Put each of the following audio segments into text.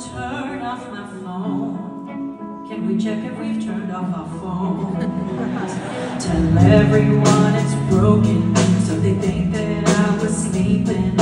turn off my phone. Can we check if we've turned off our phone? Tell everyone it's broken, so they think that I was sleeping.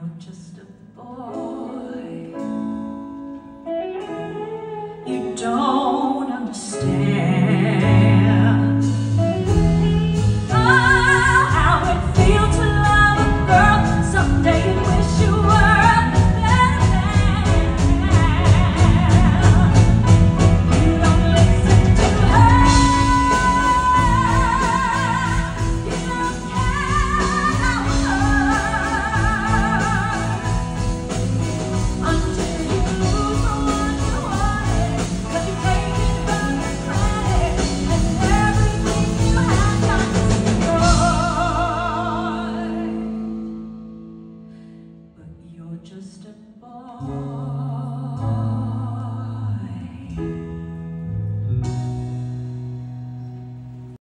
You're just a boy. You don't.